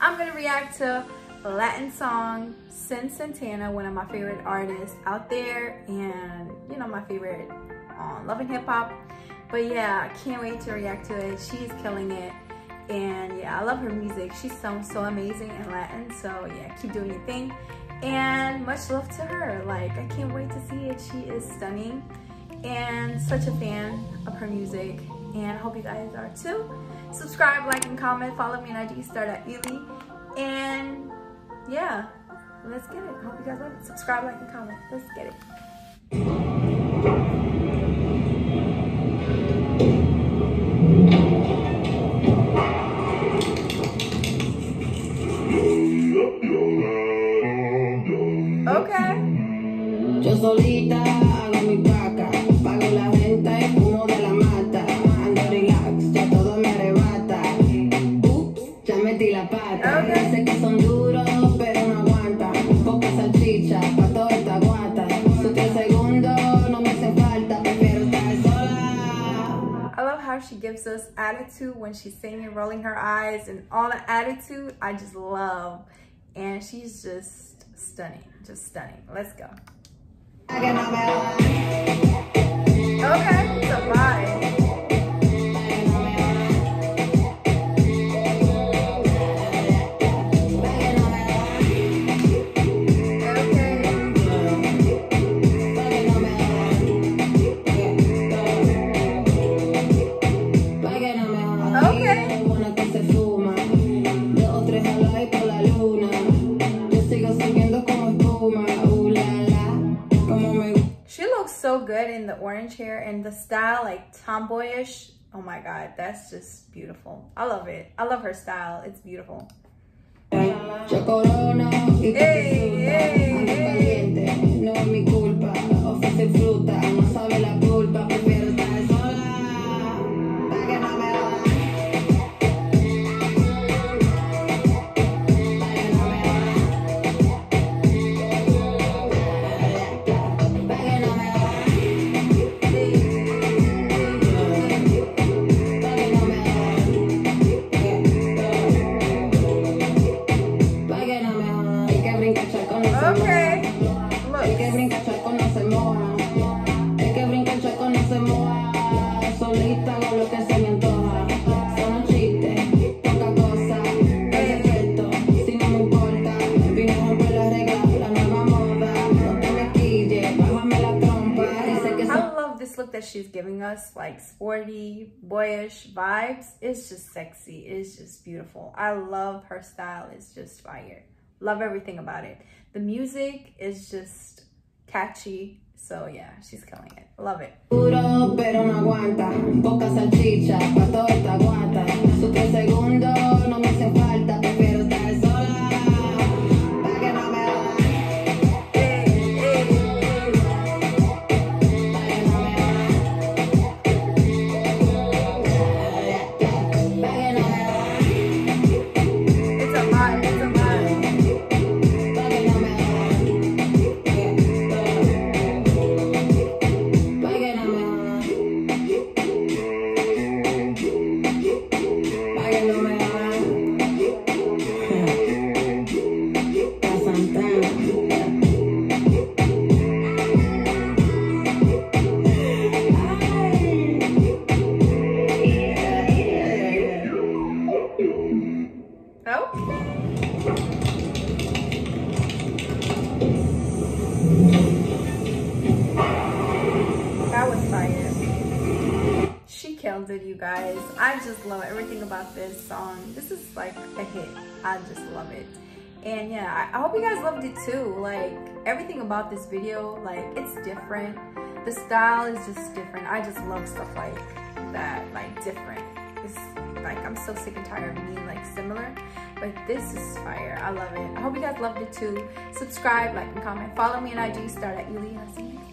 I'm gonna react to Latin song, Cyn Santana, one of my favorite artists out there, and you know, my favorite on Love and Hip Hop. But yeah, I can't wait to react to it. She's killing it. And yeah, I love her music. She sounds so amazing in Latin. So yeah, keep doing your thing. And much love to her. Like, I can't wait to see it. She is stunning and such a fan of her music. And I hope you guys are too. Subscribe, like, and comment. Follow me on IG, start at Ylli. And yeah, let's get it. Hope you guys love it. Subscribe, like, and comment. Let's get it. Yo solita hago mi she gives us attitude when she's singing, rolling her eyes, and all the attitude I just love. And she's just stunning, just stunning. Let's go. So good in the orange hair and the style like tomboyish. Oh my God, that's just beautiful. I love it. I love her style. It's beautiful. Hey, hey, hey. She's giving us, like sporty, boyish vibes, it's just sexy. It's just beautiful. I love her style. It's just fire. Love everything about it. The music is just catchy. So yeah, she's killing it. Love it. Oh. killed it, you guys. I just love everything about this song. This is like a hit. I just love it. And yeah, I, hope you guys loved it too. Like everything about this video, like it's different. The style is just different. I just love stuff like that, like different. Like I'm so sick and tired of being like similar, but this is fire. I love it. I hope you guys loved it too. Subscribe, like, and comment. Follow me on IG, start at Ylli.